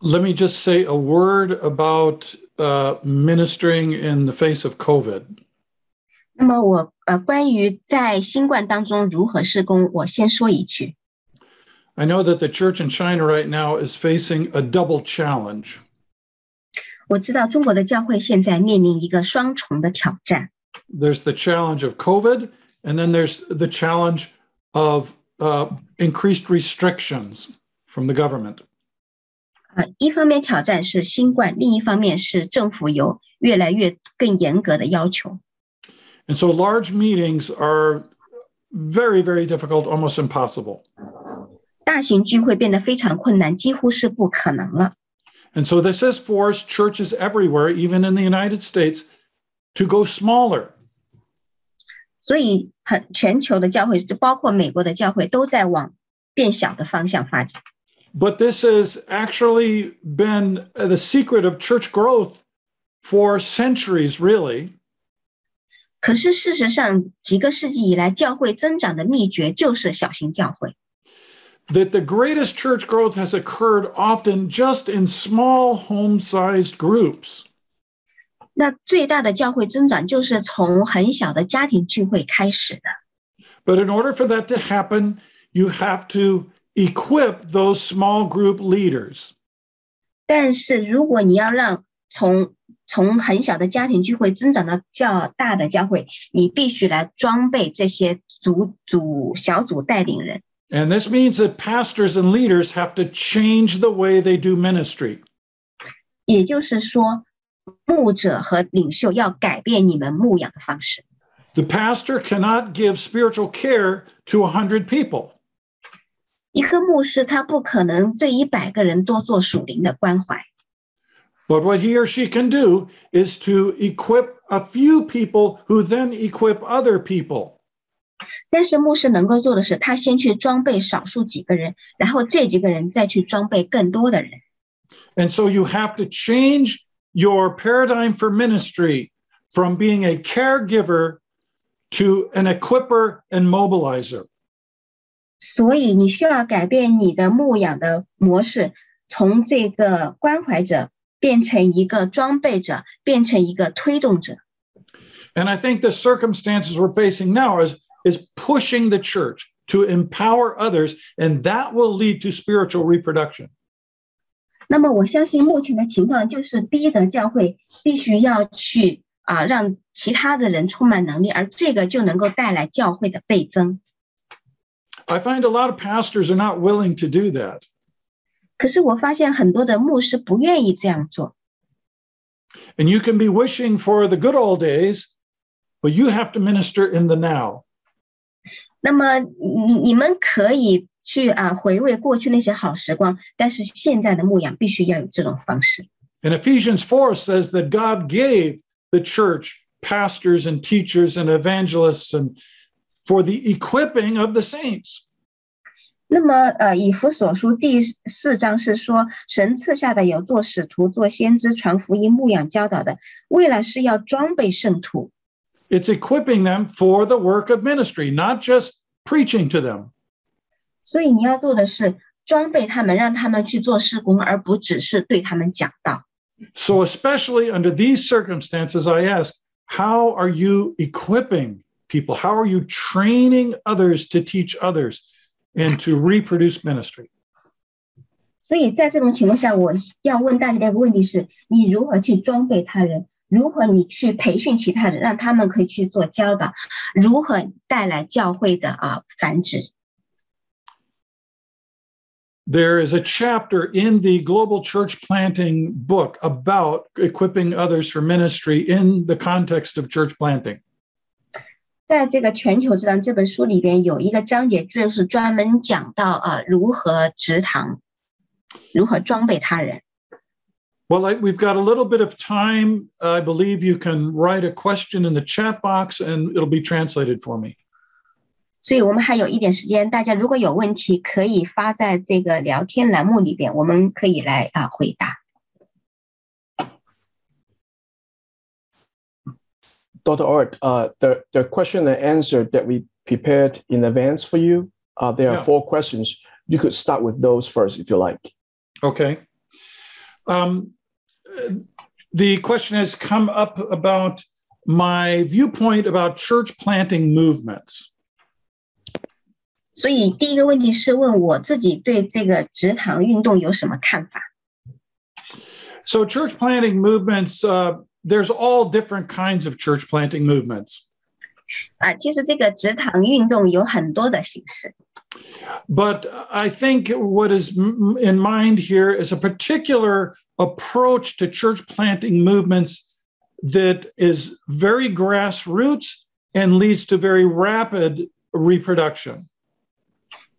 Let me just say a word about uh, ministering in the face of COVID. 那么我呃，关于在新冠当中如何施工，我先说一句。 I know that the church in China right now is facing a double challenge. 我知道中国的教会现在面临一个双重的挑战， There's the challenge of COVID, and then there's the challenge of uh, increased restrictions from the government. 呃，一方面挑战是新冠，另一方面是政府有越来越更严格的要求。 And so large meetings are very, very difficult, almost impossible. 大型聚会变得非常困难，几乎是不可能了。 And so this has forced churches everywhere, even in the United States, to go smaller. 所以，很全球的教会，就包括美国的教会，都在往变小的方向发展。 But this has actually been the secret of church growth for centuries, really. 可是事实上，几个世纪以来，教会增长的秘诀就是小型教会。 That the greatest church growth has occurred often just in small home sized groups. 那最大的教会增长就是从很小的家庭聚会开始的。 But in order for that to happen, you have to equip those small group leaders. 但是如果你要让从从很小的家庭聚会增长到较大的教会，你必须来装备这些组组小组带领人。 And this means that pastors and leaders have to change the way they do ministry. 也就是说，牧者和领袖要改变你们牧养的方式。 The pastor cannot give spiritual care to 100 people. 一个牧师他不可能对一百个人多做属灵的关怀， But what he or she can do is to equip a few people who then equip other people. 但是牧师能够做的是，他先去装备少数几个人，然后这几个人再去装备更多的人。 And so you have to change your paradigm for ministry from being a caregiver to an equiper and mobilizer. 所以你需要改变你的牧养的模式，从这个关怀者变成一个装备者，变成一个推动者。And I think the circumstances we're facing now is, is pushing the church to empower others, and that will lead to spiritual reproduction. 那么我相信目前的情况就是逼得教会必须要去啊，让其他的人充满能力，而这个就能够带来教会的倍增。I find a lot of pastors are not willing to do that. 可是我发现很多的牧师不愿意这样做。 And you can be wishing for the good old days, but you have to minister in the now. 那么你你们可以去啊回味过去那些好时光，但是现在的牧养必须要有这种方式。 And Ephesians 4 says that God gave the church pastors and teachers and evangelists and for the equipping of the saints. 那么呃，以弗所书第四章是说，神赐下的有做使徒、做先知、传福音、牧养、教导的，为了是要装备圣徒。 It's equipping them for the work of ministry, not just preaching to them. 所以你要做的是装备他们，让他们去做事工，而不只是对他们讲道。 So, especially under these circumstances, I ask, how are you equipping people? How are you training others to teach others and to reproduce ministry? 所以在这种情况下，我要问大家的一个问题是：你如何去装备他人？如何你去培训其他人，让他们可以去做教导？如何带来教会的啊繁殖？ There is a chapter in the Global Church Planting book about equipping others for ministry in the context of church planting. 在这个全球之堂这本书里边有一个章节，就是专门讲到啊如何植堂，如何装备他人。Well, I, we've got a little bit of time. I believe you can write a question in the chat box and it'll be translated for me. 所以我们还有一点时间，大家如果有问题，可以发在这个聊天栏目里边，我们可以来啊回答。Dr. Ott, uh, the, the question and answer that we prepared in advance for you, uh, there are yeah. four questions. You could start with those first if you like. Okay. Um, the question has come up about my viewpoint about church planting movements. 所以第一个问题是问我自己对这个职堂运动有什么看法。So church planting movements uh, there's all different kinds of church planting movements. 啊，其实这个职堂运动有很多的形式， But I think what is m- in mind here is a particular approach to church planting movements that is very grassroots and leads to very rapid reproduction.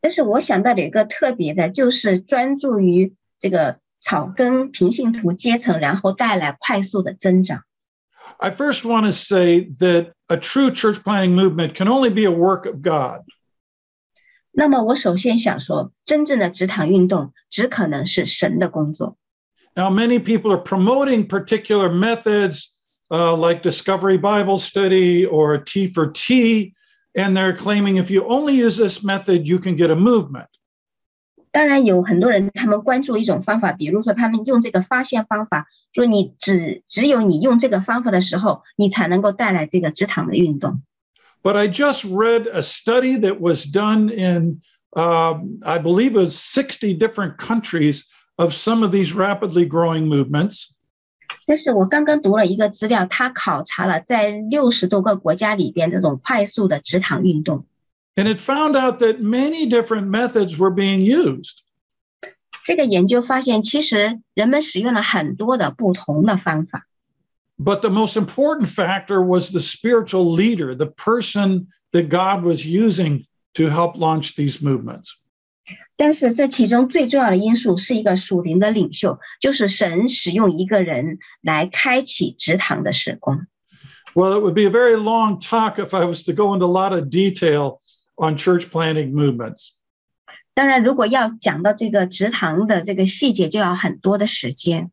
但是我想到的有一个特别的，就是专注于这个 草根平信徒阶层，然后带来快速的增长。 I first want to say that a true church planting movement can only be a work of God. 那么我首先想说，真正的职堂运动只可能是神的工作。 Now, many people are promoting particular methods uh, like Discovery Bible Study or T for T, and they're claiming if you only use this method, you can get a movement. 当然有很多人他们关注一种方法，比如说他们用这个发现方法，说你只只有你用这个方法的时候，你才能够带来这个职堂的运动。 But I just read a study that was done in, um, I believe, it was 60 different countries of some of these rapidly growing movements. 但是我刚刚读了一个资料，他考察了在六十多个国家里边这种快速的职堂运动， And it found out that many different methods were being used. 这个研究发现，其实人们使用了很多的不同的方法， But the most important factor was the spiritual leader, the person that God was using to help launch these movements. 但是这其中最重要的因素是一个属灵的领袖，就是神使用一个人来开启职堂的事工。 Well, it would be a very long talk if I was to go into a lot of detail on church planting movements. 当然，如果要讲到这个职堂的这个细节，就要很多的时间。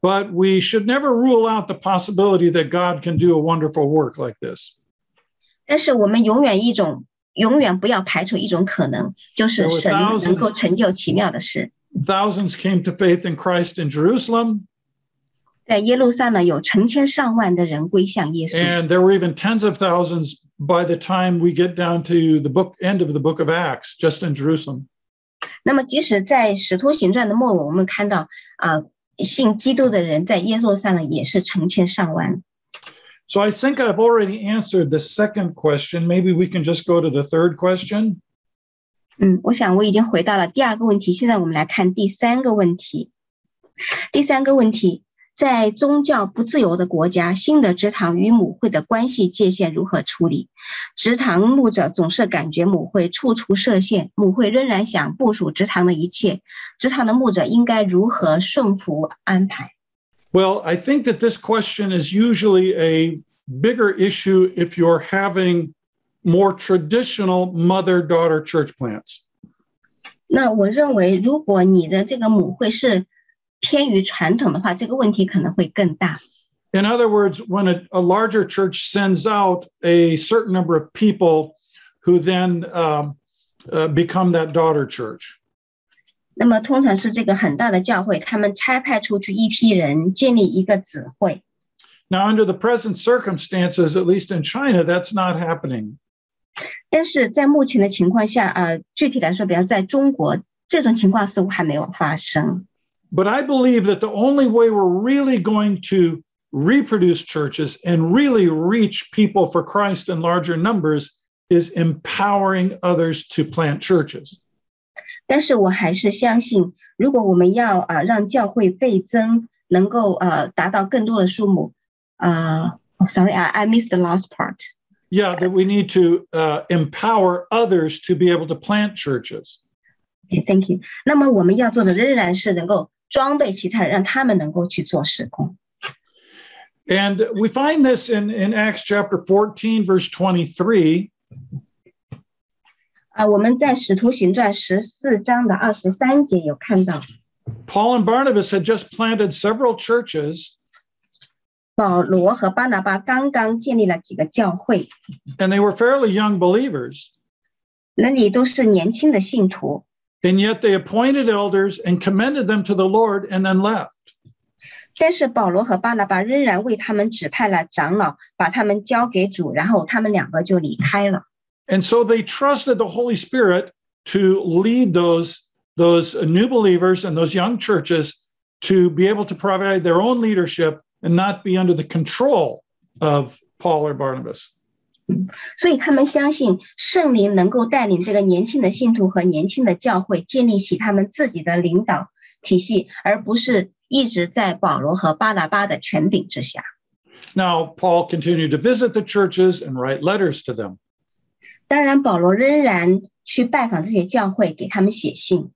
But we should never rule out the possibility that God can do a wonderful work like this. 但是我们永远一种，永远不要排除一种可能，就是神能够成就奇妙的事。 Thousands came to faith in Christ in Jerusalem, 在耶路撒冷有成千上万的人归向耶稣， and there were even tens of thousands by the time we get down to the book end of the book of Acts, just in Jerusalem. 那么即使在使徒行传的末尾，我们看到啊、信基督的人在耶路撒冷也是成千上万。 So I think I've already answered the second question. Maybe we can just go to the third question. 嗯，我想我已经回答了第二个问题，现在我们来看第三个问题。第三个问题， 在宗教不自由的国家，新的职堂与母会的关系界限如何处理？职堂牧者总是感觉母会处处设限，母会仍然想部署职堂的一切，职堂的牧者应该如何顺服安排？ Well, I think that this question is usually a bigger issue if you're having more traditional mother daughter church plants. 那我认为，如果你的这个母会是 偏于传统的话，这个问题可能会更大。 In other words, when a, a larger church sends out a certain number of people who then um, uh, become that daughter church. 那么通常是这个很大的教会，他们差派出去一批人，建立一个子会。 Now, under the present circumstances, at least in China, that's not happening. 但是在目前的情况下，呃，具体来说，比方在中国，这种情况似乎还没有发生。 But I believe that the only way we're really going to reproduce churches and really reach people for Christ in larger numbers is empowering others to plant churches. 但是我还是相信，如果我们要啊、呃让教会倍增，能够呃达到更多的数目，啊、哦 sorry，I I missed the last part。 Yeah, that we need to uh, empower others to be able to plant churches. Okay, thank you。那么我们要做的仍然是能够 装备其他人，让他们能够去做事工。 And we find this in, in Acts chapter 14, verse 23. 啊、我们在使徒行传十四章的二十三节有看到， Paul and Barnabas had just planted several churches, 保罗和巴拿巴刚刚建立了几个教会， and they were fairly young believers. 那里都是年轻的信徒。 And yet they appointed elders and commended them to the Lord and then left. 但是保罗和巴拿巴仍然为他们指派了长老，把他们交给主，然后他们两个就离开了。 And so they trusted the Holy Spirit to lead those, those new believers and those young churches to be able to provide their own leadership and not be under the control of Paul or Barnabas. 所以他们相信圣灵能够带领这个年轻的信徒和年轻的教会建立起他们自己的领导体系，而不是一直在保罗和巴拿巴的权柄之下。 Now, Paul continued to visit the churches and write letters to them. 当然，保罗仍然去拜访这些教会，给他们写信。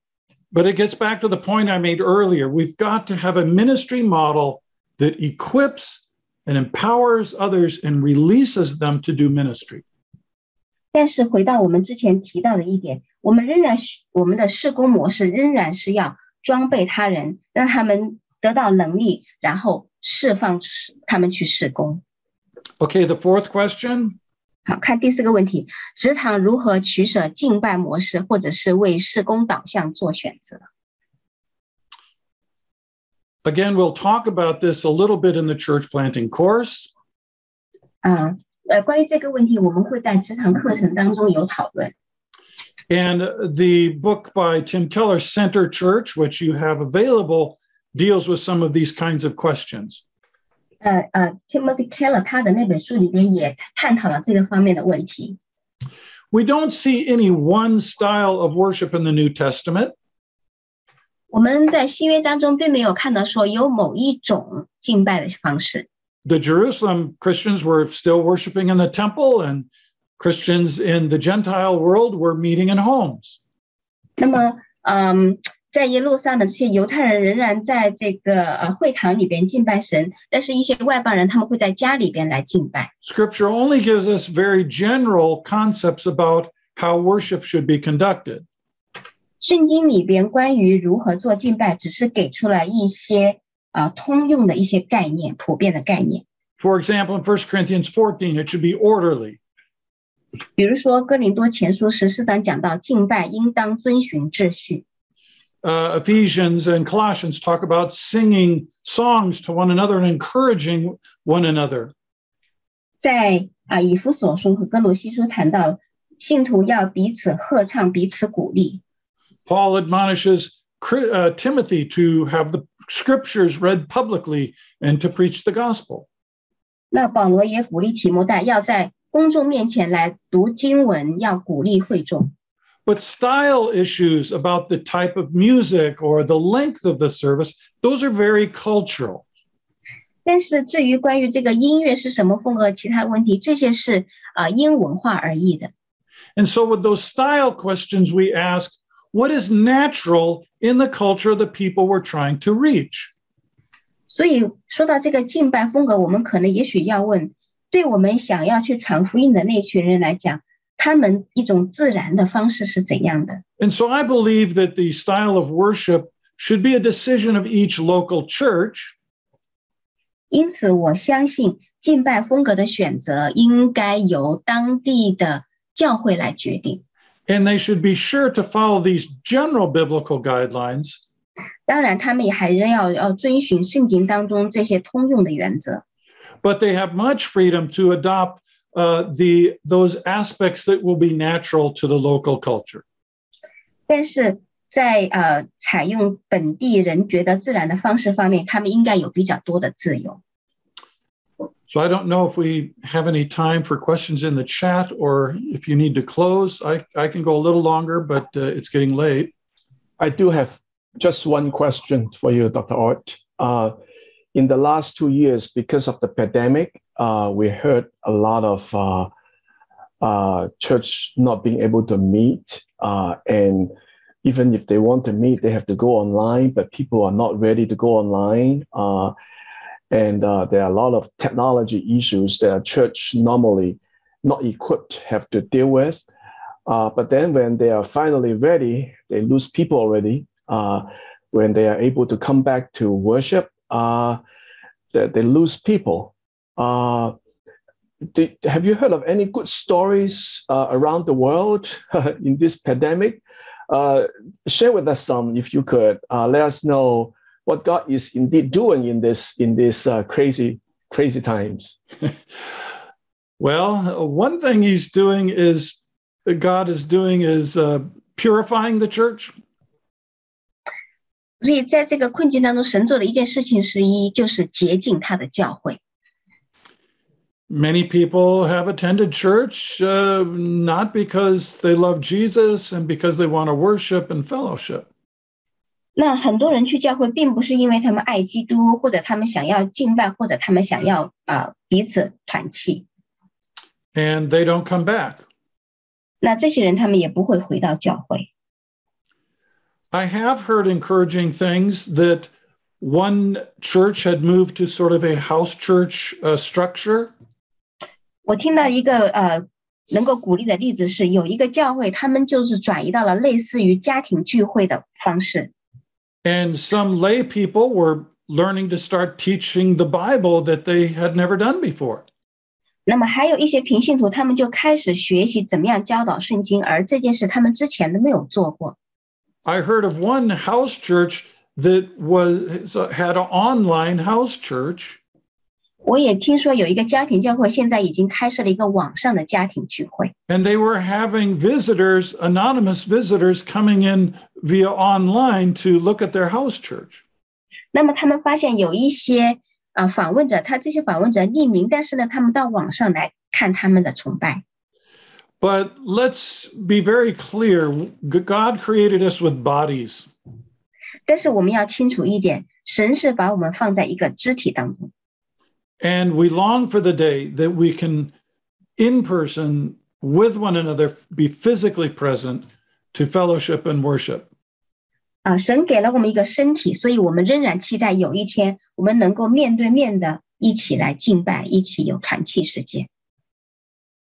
But it gets back to the point I made earlier. We've got to have a ministry model that equips and empowers others and releases them to do ministry. 但是回到我们之前提到的一点，我们仍然需我们的施工模式仍然是要装备他人，让他们得到能力，然后释放他们去施工。 Okay, the fourth question 好看第四个问题，职堂如何取舍敬拜模式，或者是为施工导向做选择？ again, we'll talk about this a little bit in the church planting course. 啊，呃，关于这个问题，我们会在职堂课程当中有讨论。 And the book by Tim Keller, Center Church, which you have available, deals with some of these kinds of questions. 呃呃，Timothy Keller 他的那本书里边也探讨了这个方面的问题。 We don't see any one style of worship in the New Testament. 我们在新约当中并没有看到说有某一种敬拜的方式。 The Jerusalem Christians were still worshiping in the temple, and Christians in the Gentile world were meeting in homes. 那么，嗯，在耶路撒冷这些犹太人仍然在这个呃会堂里边敬拜神，但是一些外邦人他们会在家里边来敬拜。 Scripture only gives us very general concepts about how worship should be conducted. 圣经里边关于如何做敬拜，只是给出了一些啊、呃通用的一些概念，普遍的概念。For example, in 1 Corinthians 14, it should be orderly. 比如说哥林多前书十四章讲到敬拜应当遵循秩序。Uh, Ephesians and Colossians talk about singing songs to one another and encouraging one another. 在啊以弗所书和哥罗西书谈到信徒要彼此合唱，彼此鼓励。Paul admonishes Chri- uh, Timothy to have the scriptures read publicly and to preach the gospel. 那保罗也鼓励提摩太要在公众面前来读经文，要鼓励会众。 But style issues about the type of music or the length of the service, those are very cultural. 但是至于关于这个音乐是什么风格，其他问题，这些是啊、因文化而异的。 And so, with those style questions, we ask what is natural in the culture of the people we're trying to reach? 所以说到这个敬拜风格，我们可能也许要问，对我们想要去传福音的那群人来讲，他们一种自然的方式是怎样的？ And so, I believe that the style of worship should be a decision of each local church. 因此，我相信敬拜风格的选择应该由当地的教会来决定。 And they should be sure to follow these general biblical guidelines, 当然，他们也还仍要要遵循圣经当中这些通用的原则。 but they have much freedom to adopt uh, the those aspects that will be natural to the local culture. 但是在呃采用本地人觉得自然的方式方面，他们应该有比较多的自由。 So I don't know if we have any time for questions in the chat or if you need to close. I, I can go a little longer, but uh, it's getting late. I do have just one question for you, Dr. Ott. Uh, in the last two years, because of the pandemic, uh, we heard a lot of uh, uh, church not being able to meet. Uh, and even if they want to meet, they have to go online, but people are not ready to go online. And uh, there are a lot of technology issues that a church normally not equipped have to deal with. Uh, but then when they are finally ready, they lose people already. Uh, when they are able to come back to worship, uh, they, they lose people. Uh, did, have you heard of any good stories uh, around the world in this pandemic uh, share with us some, if you could. Let us know what God is indeed doing in this in this uh, crazy crazy times. Well, one thing he's doing is God is doing is uh, purifying the church. 所以在这个困境当中，神做的一件事情是一，就是洁净他的教会。 Many people have attended church uh, not because they love Jesus and because they want to worship and fellowship. 那很多人去教会，并不是因为他们爱基督，或者他们想要敬拜，或者他们想要呃彼此团契。 and they don't come back. 那这些人他们也不会回到教会。 I have heard encouraging things that one church had moved to sort of a house church uh, structure, 我听到一个呃能够鼓励的例子是，有一个教会，他们就是转移到了类似于家庭聚会的方式。 and some lay people were learning to start teaching the Bible that they had never done before. 那么还有一些平信徒，他们就开始学习怎么样教导圣经，而这件事他们之前都没有做过。 I heard of one house church that was had an online house church 我也听说有一个家庭教会，现在已经开设了一个网上的家庭聚会。 and they were having visitors, anonymous visitors coming in via online to look at their house church. 那么他们发现有一些啊、访问者，他这些访问者匿名，但是呢，他们到网上来看他们的崇拜。 But let's be very clear God created us with bodies. 但是我们要清楚一点，神是把我们放在一个肢体当中， And we long for the day that we can, in person, with one another, be physically present to fellowship and worship. 啊，神给了我们一个身体，所以我们仍然期待有一天我们能够面对面的一起来敬拜，一起有团契时间。